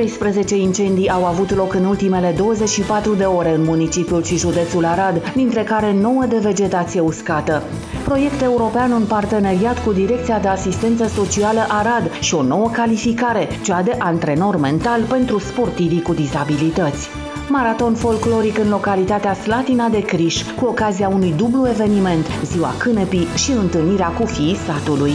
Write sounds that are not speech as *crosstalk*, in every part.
13 incendii au avut loc în ultimele 24 de ore în municipiul și județul Arad, dintre care 9 de vegetație uscată. Proiect european în parteneriat cu Direcția de Asistență Socială Arad și o nouă calificare, cea de antrenor mental pentru sportivii cu dizabilități maraton folcloric în localitatea Slatina de Criș, cu ocazia unui dublu eveniment, Ziua Cânepii și întâlnirea cu fiii satului.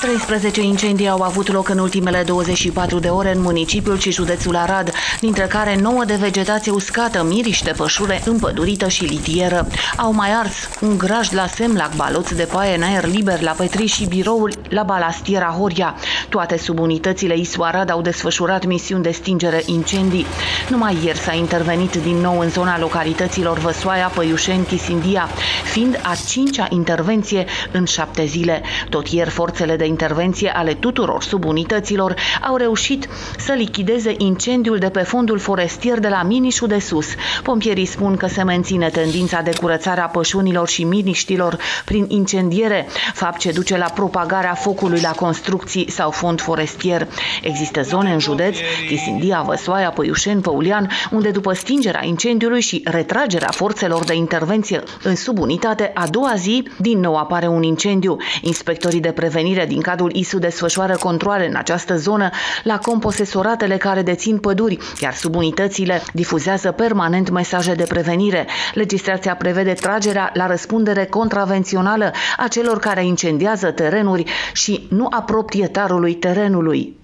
13 incendii au avut loc în ultimele 24 de ore în municipiul și județul Arad, dintre care 9 de vegetație uscată, miriște, pășure, împădurită și litieră. Au mai ars un graj la Semlac, baloți de paie în aer liber la Petri și biroul la Balastiera Horia. Toate subunitățile ISU Arad au desfășurat misiuni de stingere incendii. Numai ieri s-a intervenit din nou în zona localităților Văsoaia, Păiușeni, Chisindia, fiind a cincea intervenție în șapte zile. Tot ieri forțele de intervenție ale tuturor subunităților au reușit să lichideze incendiul de pe fondul forestier de la Minișu de Sus. Pompierii spun că se menține tendința de curățare a pășunilor și miniștilor prin incendiere, fapt ce duce la propagarea focului la construcții sau fond forestier. Există zone în județ, Chisindia, Văsoaia, Păiușeni, Păulian, unde după stingerea incendiului și retragerea forțelor de intervenție în subunitate, a doua zi, din nou apare un incendiu. Inspectorii de prevenire din cadrul ISU desfășoară controle în această zonă la composesoratele care dețin păduri, iar subunitățile difuzează permanent mesaje de prevenire. Legislația prevede tragerea la răspundere contravențională a celor care incendiază terenuri și nu a proprietarului terenului.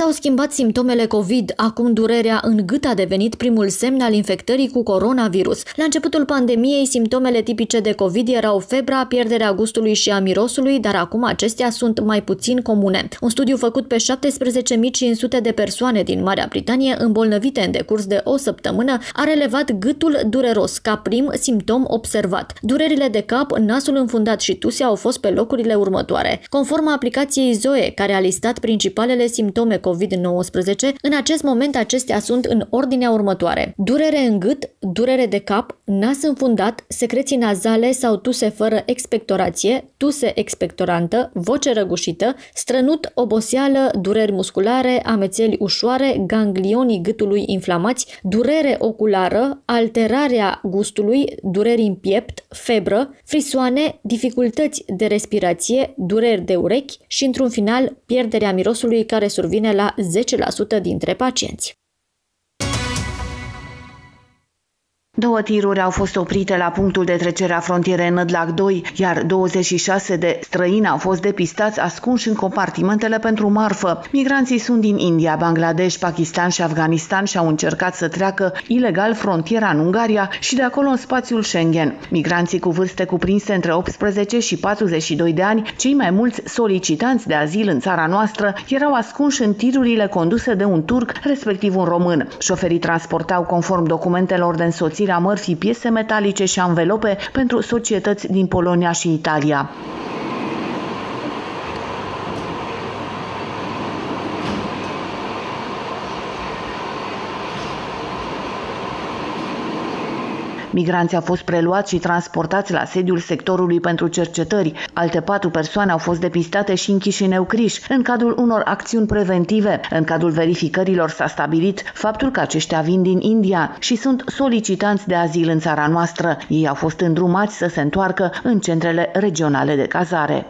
S-au schimbat simptomele COVID, acum durerea în gât a devenit primul semn al infectării cu coronavirus. La începutul pandemiei, simptomele tipice de COVID erau febra, pierderea gustului și a mirosului, dar acum acestea sunt mai puțin comune. Un studiu făcut pe 17.500 de persoane din Marea Britanie îmbolnăvite în decurs de o săptămână a relevat gâtul dureros ca prim simptom observat. Durerile de cap, nasul înfundat și tusea au fost pe locurile următoare. Conform aplicației Zoe, care a listat principalele simptome COVID-19, în acest moment acestea sunt în ordinea următoare. Durere în gât, durere de cap, nas înfundat, secreții nazale sau tuse fără expectorație, tuse expectorantă, voce răgușită, strănut, oboseală, dureri musculare, amețeli ușoare, ganglionii gâtului inflamați, durere oculară, alterarea gustului, dureri în piept, febră, frisoane, dificultăți de respirație, dureri de urechi și, într-un final, pierderea mirosului care survine la 10% dintre pacienți. Două tiruri au fost oprite la punctul de trecere a frontierei Nădlac 2, iar 26 de străini au fost depistați ascunși în compartimentele pentru marfă. Migranții sunt din India, Bangladesh, Pakistan și Afganistan și au încercat să treacă ilegal frontiera în Ungaria și de acolo în spațiul Schengen. Migranții cu vârste cuprinse între 18 și 42 de ani, cei mai mulți solicitanți de azil în țara noastră, erau ascunși în tirurile conduse de un turc, respectiv un român. Șoferii transportau conform documentelor de însoțire folosirea mărfii piese metalice și anvelope pentru societăți din Polonia și Italia. Migranții au fost preluați și transportați la sediul sectorului pentru cercetări. Alte patru persoane au fost depistate și închiși în Eucriș, în cadrul unor acțiuni preventive. În cadrul verificărilor s-a stabilit faptul că aceștia vin din India și sunt solicitanți de azil în țara noastră. Ei au fost îndrumați să se întoarcă în centrele regionale de cazare.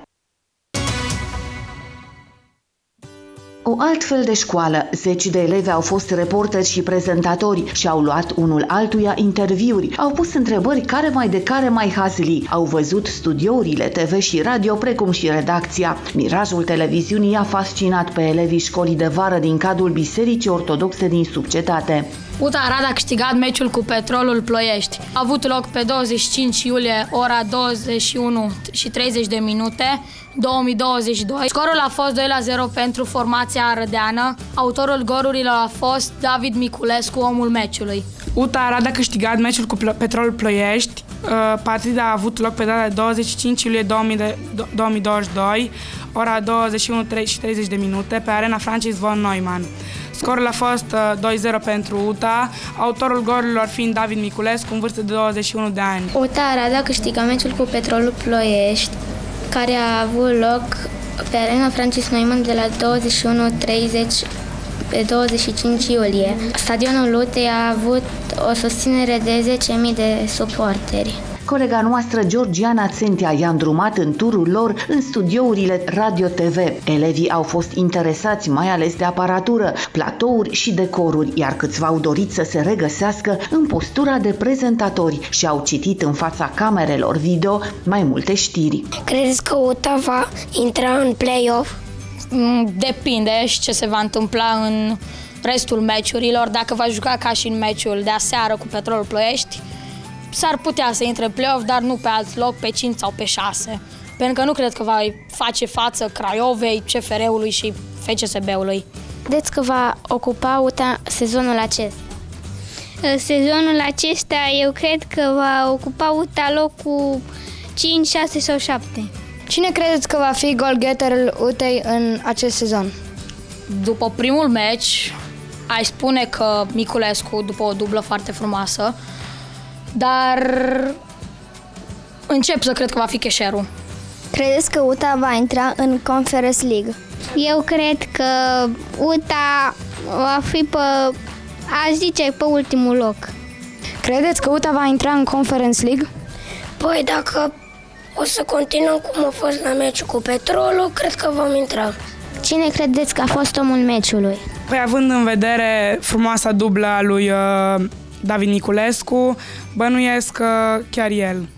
O altfel de școală, zeci de elevi au fost reporteri și prezentatori și au luat unul altuia interviuri, au pus întrebări care mai de care mai hazli, au văzut studiourile TV și radio precum și redacția. Mirajul televiziunii a fascinat pe elevii școlii de vară din cadrul Bisericii Ortodoxe din subcetate. UTA Arad a câștigat meciul cu Petrolul Ploiești. A avut loc pe 25 iulie, ora 21 și 30 de minute, 2022. Scorul a fost 2 la 0 pentru formația arădeană. Autorul gorurilor a fost David Miculescu, omul meciului. UTA Arad a câștigat meciul cu Petrolul Ploiești. Uh, partida a avut loc pe data de 25 iulie 2022, ora 21 și 30 de minute, pe arena Francis von Neumann. Scorul a fost 2-0 uh, pentru UTA, autorul golurilor fiind David Miculescu, în vârstă de 21 de ani. UTA Arad a câștigat meciul cu Petrolul Ploiești, care a avut loc pe arena Francis Neumann de la 21.30 pe 25 iulie. Stadionul Lutei a avut o susținere de 10.000 de suporteri. Colega noastră Georgiana Țentea i-a îndrumat în turul lor în studiourile Radio TV. Elevii au fost interesați mai ales de aparatură, platouri și decoruri, iar câțiva au dorit să se regăsească în postura de prezentatori și au citit în fața camerelor video mai multe știri. Credeți că UTA va intra în play-off? Mm, depinde și ce se va întâmpla în restul meciurilor. Dacă va juca ca și în meciul de aseară cu Petrolul Ploiești, s-ar putea să intre play-off, dar nu pe alt loc, pe 5 sau pe 6. Pentru că nu cred că va face față Craiovei, CFR-ului și FCSB-ului. Credeți că va ocupa UTA sezonul acesta? Sezonul acesta eu cred că va ocupa UTA locul 5, 6 sau 7. Cine credeți că va fi golgheterul UTEI în acest sezon? După primul meci, ai spune că Miculescu, după o dublă foarte frumoasă, dar încep să cred că va fi Cheșeru. Credeți că UTA va intra în Conference League? Eu cred că UTA va fi pe, aș zice, pe ultimul loc. Credeți că UTA va intra în Conference League? Păi dacă o să continuăm cum a fost la meciul cu Petrolul, cred că vom intra. Cine credeți că a fost omul meciului? Păi având în vedere frumoasa dublă a lui uh, David Niculescu, bănuiesc că chiar el.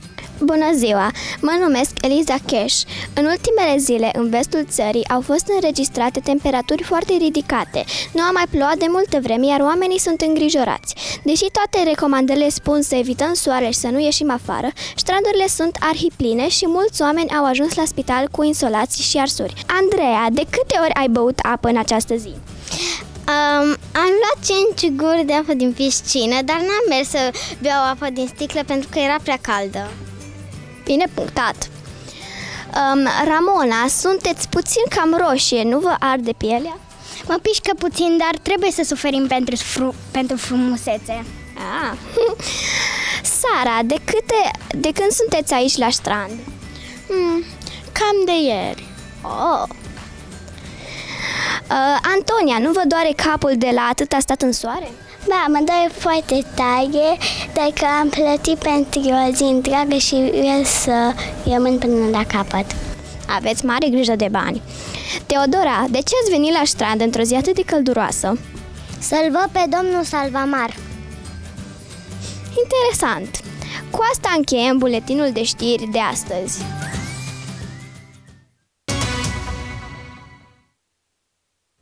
Bună ziua! Mă numesc Eliza Cash. În ultimele zile, în vestul țării, au fost înregistrate temperaturi foarte ridicate. Nu a mai plouat de multă vreme, iar oamenii sunt îngrijorați. Deși toate recomandările spun să evităm soarele și să nu ieșim afară, strandurile sunt arhipline și mulți oameni au ajuns la spital cu insolații și arsuri. Andreea, de câte ori ai băut apă în această zi? Um, am luat 5 guri de apă din piscină, dar n-am mers să beau apă din sticlă pentru că era prea caldă. Bine punctat. Um, Ramona, sunteți puțin cam roșie, nu vă arde pielea? Mă pișcă puțin, dar trebuie să suferim pentru, fru- pentru frumusețe. Ah. *laughs* Sara, de, câte, de când sunteți aici la strand? Hmm, cam de ieri. Oh. Uh, Antonia, nu vă doare capul de la atâta stat în soare? Da, mă doare foarte tare, dar că am plătit pentru o zi întreagă și vreau să rămân până la capăt. Aveți mare grijă de bani. Teodora, de ce ați venit la strand într-o zi atât de călduroasă? Să-l văd pe domnul Salvamar. Interesant. Cu asta încheiem buletinul de știri de astăzi.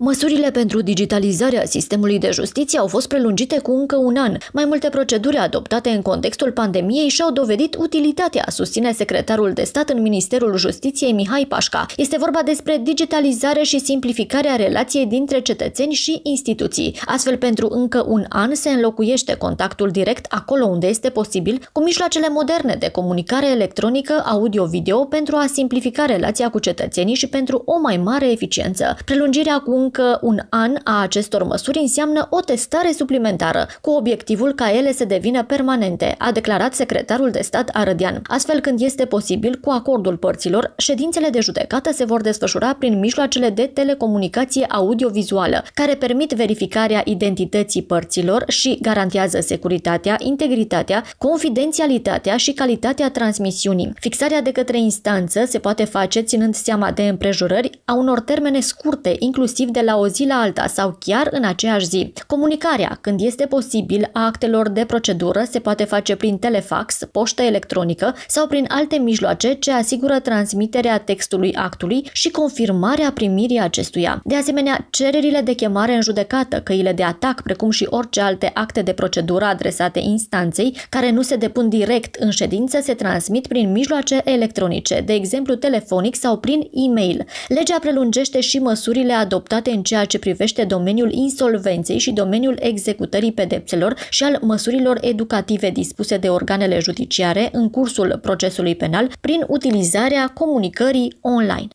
Măsurile pentru digitalizarea sistemului de justiție au fost prelungite cu încă un an. Mai multe proceduri adoptate în contextul pandemiei și-au dovedit utilitatea, susține secretarul de stat în Ministerul Justiției Mihai Pașca. Este vorba despre digitalizare și simplificarea relației dintre cetățeni și instituții. Astfel, pentru încă un an se înlocuiește contactul direct acolo unde este posibil cu mijloacele moderne de comunicare electronică, audio-video pentru a simplifica relația cu cetățenii și pentru o mai mare eficiență. Prelungirea cu încă un an a acestor măsuri înseamnă o testare suplimentară, cu obiectivul ca ele să devină permanente, a declarat secretarul de stat Arădian. Astfel, când este posibil, cu acordul părților, ședințele de judecată se vor desfășura prin mijloacele de telecomunicație audiovizuală, care permit verificarea identității părților și garantează securitatea, integritatea, confidențialitatea și calitatea transmisiunii. Fixarea de către instanță se poate face ținând seama de împrejurări a unor termene scurte, inclusiv de de la o zi la alta sau chiar în aceeași zi. Comunicarea, când este posibil, a actelor de procedură se poate face prin telefax, poștă electronică sau prin alte mijloace ce asigură transmiterea textului actului și confirmarea primirii acestuia. De asemenea, cererile de chemare în judecată, căile de atac, precum și orice alte acte de procedură adresate instanței, care nu se depun direct în ședință, se transmit prin mijloace electronice, de exemplu telefonic sau prin e-mail. Legea prelungește și măsurile adoptate în ceea ce privește domeniul insolvenței și domeniul executării pedepselor și al măsurilor educative dispuse de organele judiciare în cursul procesului penal prin utilizarea comunicării online.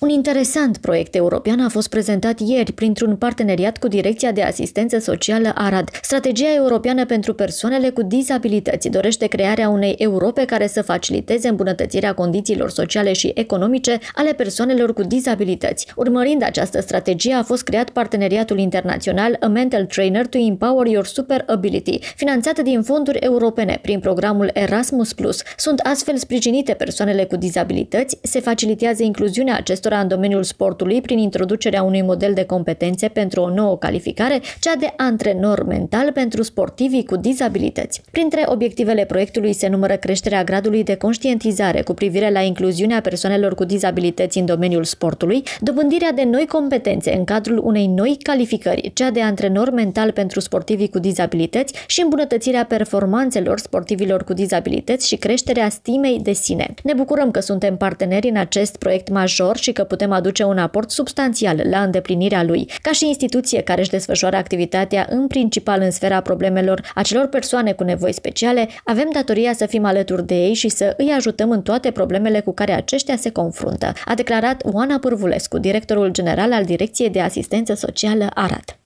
Un interesant proiect european a fost prezentat ieri printr-un parteneriat cu Direcția de Asistență Socială Arad. Strategia europeană pentru persoanele cu dizabilități dorește crearea unei Europe care să faciliteze îmbunătățirea condițiilor sociale și economice ale persoanelor cu dizabilități. Urmărind această strategie a fost creat parteneriatul internațional A Mental Trainer to Empower Your Super Ability, finanțat din fonduri europene prin programul Erasmus+. Sunt astfel sprijinite persoanele cu dizabilități, se facilitează incluziunea acestor acestora în domeniul sportului prin introducerea unui model de competențe pentru o nouă calificare, cea de antrenor mental pentru sportivii cu dizabilități. Printre obiectivele proiectului se numără creșterea gradului de conștientizare cu privire la incluziunea persoanelor cu dizabilități în domeniul sportului, dobândirea de noi competențe în cadrul unei noi calificări, cea de antrenor mental pentru sportivii cu dizabilități și îmbunătățirea performanțelor sportivilor cu dizabilități și creșterea stimei de sine. Ne bucurăm că suntem parteneri în acest proiect major și că că putem aduce un aport substanțial la îndeplinirea lui. Ca și instituție care își desfășoară activitatea în principal în sfera problemelor acelor persoane cu nevoi speciale, avem datoria să fim alături de ei și să îi ajutăm în toate problemele cu care aceștia se confruntă, a declarat Oana Pârvulescu, directorul general al Direcției de Asistență Socială Arad.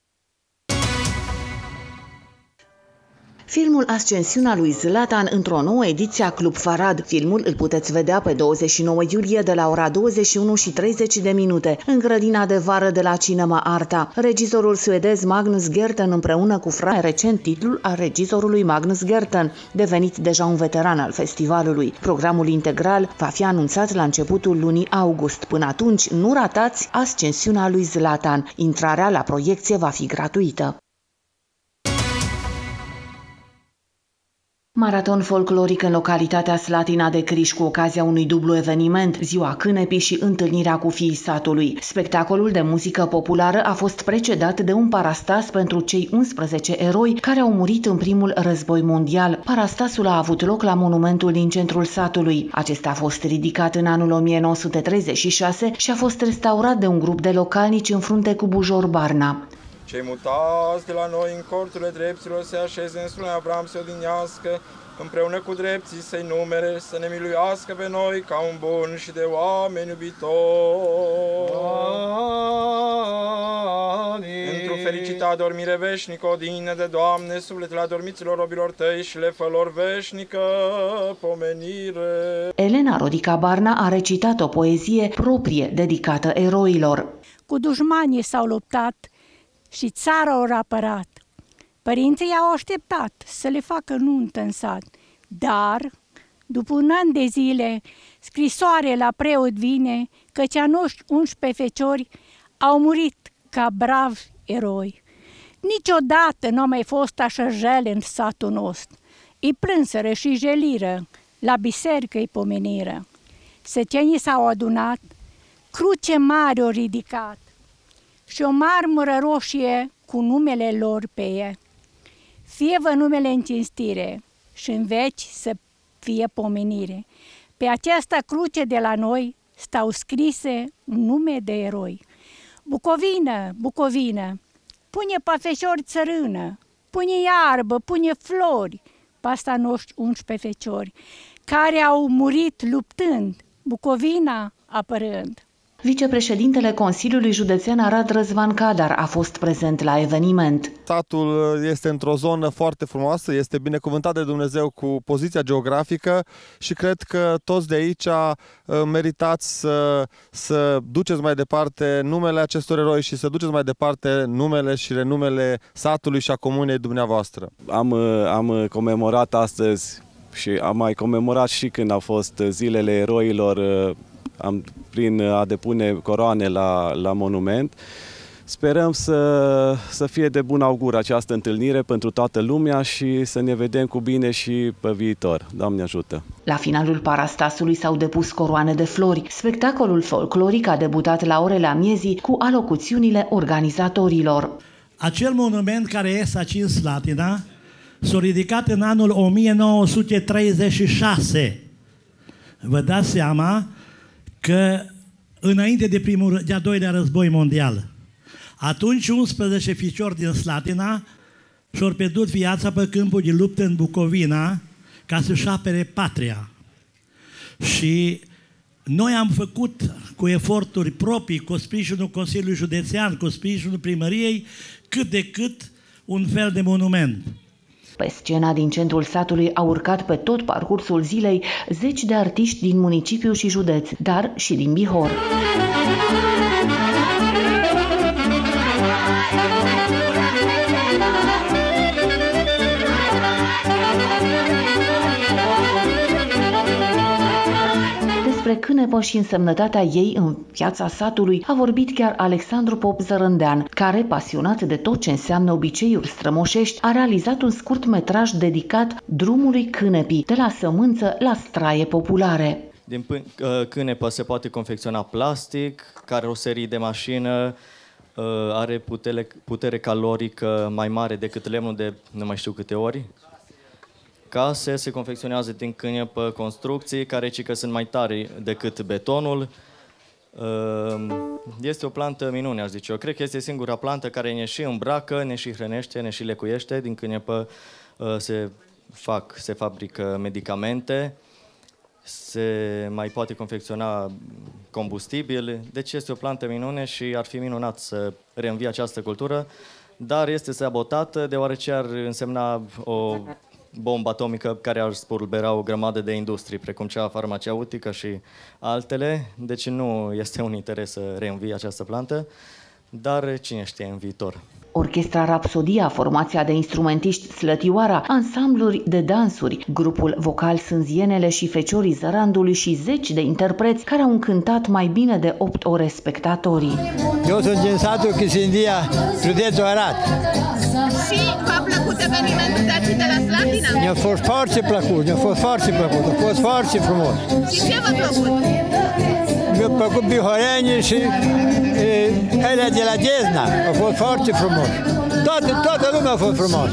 Filmul Ascensiunea lui Zlatan într-o nouă ediție a Club Farad. Filmul îl puteți vedea pe 29 iulie de la ora 21 și 30 de minute în grădina de vară de la Cinema Arta. Regizorul suedez Magnus Gerten împreună cu Fra recent titlul al regizorului Magnus Gerten, devenit deja un veteran al festivalului. Programul integral va fi anunțat la începutul lunii august. Până atunci, nu ratați Ascensiunea lui Zlatan. Intrarea la proiecție va fi gratuită. Maraton folcloric în localitatea Slatina de Criș cu ocazia unui dublu eveniment, Ziua Cânepii și întâlnirea cu fiii satului. Spectacolul de muzică populară a fost precedat de un parastas pentru cei 11 eroi care au murit în primul război mondial. Parastasul a avut loc la monumentul din centrul satului. Acesta a fost ridicat în anul 1936 și a fost restaurat de un grup de localnici în frunte cu Bujor Barna. Cei mutați de la noi în corturile dreptilor se așeze în sluna Avram să odinească, împreună cu drepții să-i numere, să ne miluiască pe noi ca un bun și de oameni iubitori. Într-o fericită adormire veșnică, odină de Doamne, sufletele adormiților robilor tăi și le fălor veșnică pomenire. Elena Rodica Barna a recitat o poezie proprie dedicată eroilor. Cu dușmanii s-au luptat, și țara o apărat. Părinții i-au așteptat să le facă nuntă în sat, dar, după un an de zile, scrisoare la preot vine că cea 11 feciori au murit ca bravi eroi. Niciodată nu a mai fost așa jele în satul nostru. Îi plânseră și jeliră, la biserică îi pomeniră. Săcenii s-au adunat, cruce mare o ridicat, și o marmură roșie cu numele lor pe ea. Fie vă numele în cinstire și în veci să fie pomenire. Pe această cruce de la noi stau scrise nume de eroi. Bucovină, Bucovină, pune pafeșori țărână, pune iarbă, pune flori, pasta noștri 11 feciori, care au murit luptând, Bucovina apărând. Vicepreședintele Consiliului Județean Arad Răzvan Cadar a fost prezent la eveniment. Statul este într-o zonă foarte frumoasă, este binecuvântat de Dumnezeu cu poziția geografică și cred că toți de aici uh, meritați să, să duceți mai departe numele acestor eroi și să duceți mai departe numele și renumele satului și a comunei dumneavoastră. Am, uh, am comemorat astăzi și am mai comemorat și când au fost zilele eroilor uh, am, prin a depune coroane la, la monument. Sperăm să, să fie de bun augur această întâlnire pentru toată lumea și să ne vedem cu bine și pe viitor. Doamne ajută! La finalul parastasului s-au depus coroane de flori. Spectacolul folcloric a debutat la orele miezii cu alocuțiunile organizatorilor. Acel monument care este aici în Slatina s-a ridicat în anul 1936. Vă dați seama că înainte de primul, de-a doilea război mondial, atunci 11 ficiori din Slatina și-au pierdut viața pe câmpul de luptă în Bucovina ca să-și apere patria. Și Noi am făcut cu eforturi proprii, cu sprijinul Consiliului Județean, cu sprijinul primăriei, cât de cât un fel de monument. Pe scena din centrul satului au urcat pe tot parcursul zilei zeci de artiști din municipiu și județ, dar și din Bihor. Despre cânepă și însemnătatea ei în viața satului a vorbit chiar Alexandru Pop Zărândean, care, pasionat de tot ce înseamnă obiceiuri strămoșești, a realizat un scurt metraj dedicat drumului cânepii, de la sămânță la straie populare. Din uh, cânepă se poate confecționa plastic, caroserii de mașină, uh, are putere, putere calorică mai mare decât lemnul de nu mai știu câte ori, case se confecționează din câinepă construcții care ci că sunt mai tari decât betonul. Ehm, este o plantă minune, aș zice. Eu cred că este singura plantă care ne și îmbracă, ne și hrănește, ne și lecuiește. Din câinepă ă, se fac, se fabrică medicamente, se mai poate confecționa combustibil. Deci este o plantă minune și ar fi minunat să reînvie această cultură, dar este sabotată deoarece ar însemna o bombă atomică care ar spulbera o grămadă de industrii, precum cea farmaceutică și altele. Deci nu este un interes să reînvie această plantă, dar cine știe în viitor. Orchestra Rapsodia, formația de instrumentiști Slătioara, ansambluri de dansuri, grupul vocal Sânzienele și Feciorii Zărandului și zeci de interpreți care au încântat mai bine de 8 ore spectatorii. Eu sunt din satul Chisindia, județul Arad. Și v-a plăcut evenimentul de aici de la Slatina? Mi-a fost foarte plăcut, mi-a fost foarte plăcut, a fost foarte frumos. Și ce v-a plăcut? Mi-a plăcut bihorenii și ele de la Dezna, a fost foarte frumos. Toată, toată lumea a fost frumos.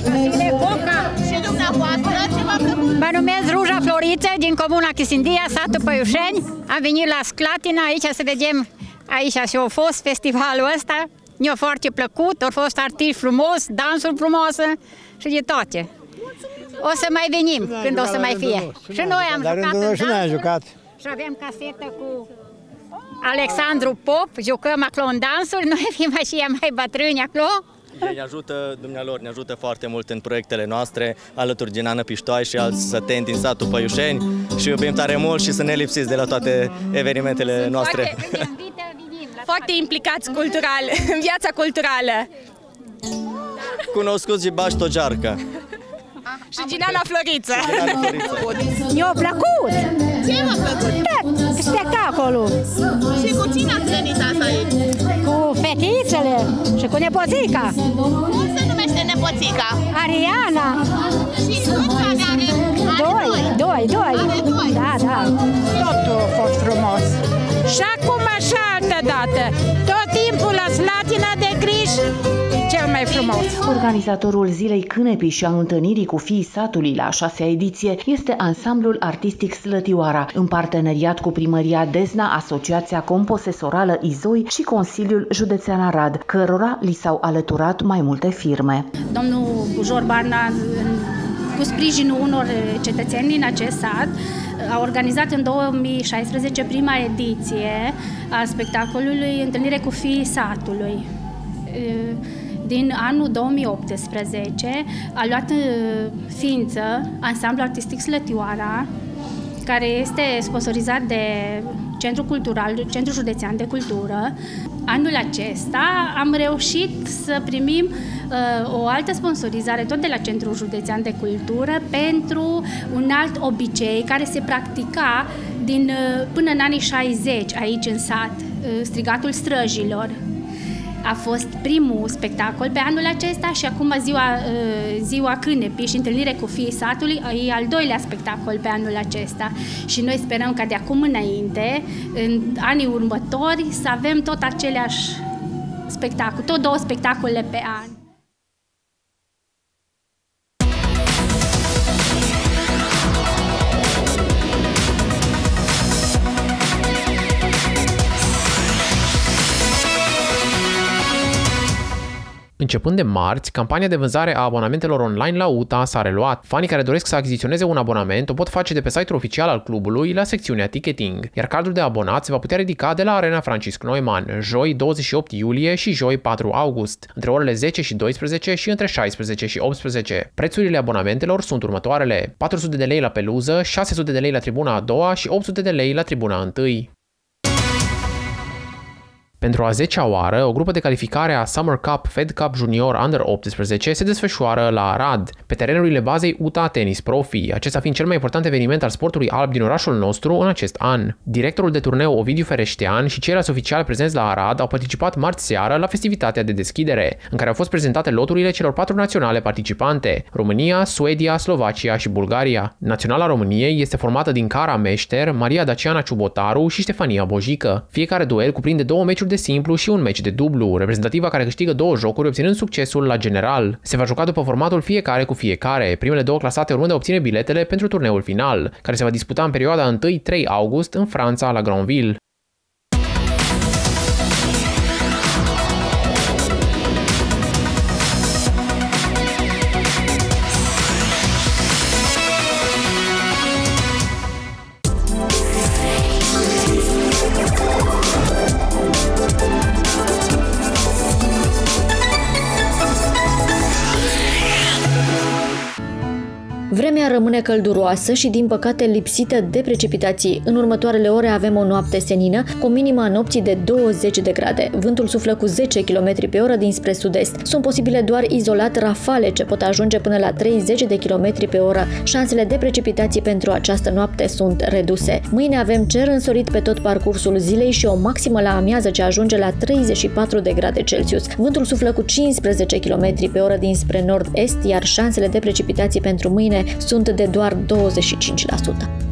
Și dumneavoastră ce v-a plăcut? Mă numesc Ruja Floriță din comuna Chisindia, satul Păiușeni. Am venit la Sclatina aici să vedem aici și a fost festivalul ăsta. Mi-a foarte plăcut, au fost artiști frumos, dansuri frumoase și de toate. O să mai venim când o să mai fie. Și noi am jucat în și noi am jucat. Și avem casetă cu Alexandru Pop, jucăm acolo în dansuri, noi fim și mai bătrâni acolo. Ei ne ajută, dumnealor, ne ajută foarte mult în proiectele noastre, alături de Nana Piștoai și alți săteni din satul Păiușeni și iubim tare mult și să ne lipsiți de la toate evenimentele noastre. Foarte implicați cultural, în viața culturală. Cunoscuți Baș Togearcă. Și Ginana Floriță. Mi-a plăcut! Ce v-a plăcut? Spectacolul! Și cu cine ați venit asta aici? Cu fetițele și cu nepoțica. Cum se numește nepoțica? Organizatorul Zilei Cânepii și a întâlnirii cu fiii satului la a șasea ediție este ansamblul artistic Slătioara, în parteneriat cu Primăria Dezna, Asociația Composesorală Izoi și Consiliul Județean Arad, cărora li s-au alăturat mai multe firme. Domnul Bujor Barna, cu sprijinul unor cetățeni din acest sat, a organizat în 2016 prima ediție a spectacolului Întâlnire cu fiii satului din anul 2018 a luat uh, ființă ansamblu artistic Slătioara, care este sponsorizat de Centrul Cultural, Centrul Județean de Cultură. Anul acesta am reușit să primim uh, o altă sponsorizare tot de la Centrul Județean de Cultură pentru un alt obicei care se practica din, uh, până în anii 60 aici în sat, uh, strigatul străjilor, a fost primul spectacol pe anul acesta și acum ziua, uh, ziua Cânepii și întâlnire cu fiii satului e al doilea spectacol pe anul acesta și noi sperăm ca de acum înainte, în anii următori, să avem tot aceleași spectacol, tot două spectacole pe an. Începând de marți, campania de vânzare a abonamentelor online la UTA s-a reluat. Fanii care doresc să achiziționeze un abonament o pot face de pe site-ul oficial al clubului la secțiunea ticketing, iar cardul de abonat se va putea ridica de la Arena Francisc Neumann, joi 28 iulie și joi 4 august, între orele 10 și 12 și între 16 și 18. Prețurile abonamentelor sunt următoarele: 400 de lei la peluză, 600 de lei la tribuna a doua și 800 de lei la tribuna a întâi. Pentru a 10-a oară, o grupă de calificare a Summer Cup Fed Cup Junior Under 18 se desfășoară la Arad, pe terenurile bazei UTA Tennis Profi, acesta fiind cel mai important eveniment al sportului alb din orașul nostru în acest an. Directorul de turneu Ovidiu Fereștean și ceilalți oficiali prezenți la Arad au participat marți seară la festivitatea de deschidere, în care au fost prezentate loturile celor patru naționale participante, România, Suedia, Slovacia și Bulgaria. Naționala României este formată din Cara Meșter, Maria Daciana Ciubotaru și Ștefania Bojică. Fiecare duel cuprinde două meciuri de simplu și un meci de dublu, reprezentativa care câștigă două jocuri obținând succesul la general. Se va juca după formatul fiecare cu fiecare, primele două clasate urmând de obține biletele pentru turneul final, care se va disputa în perioada 1-3 august în Franța la Granville. Vremea rămâne călduroasă și, din păcate, lipsită de precipitații. În următoarele ore avem o noapte senină, cu o minimă a nopții de 20 de grade. Vântul suflă cu 10 km pe oră dinspre sud-est. Sunt posibile doar izolat rafale ce pot ajunge până la 30 de km pe oră. Șansele de precipitații pentru această noapte sunt reduse. Mâine avem cer însorit pe tot parcursul zilei și o maximă la amiază ce ajunge la 34 de grade Celsius. Vântul suflă cu 15 km pe oră dinspre nord-est, iar șansele de precipitații pentru mâine sunt de doar 25%.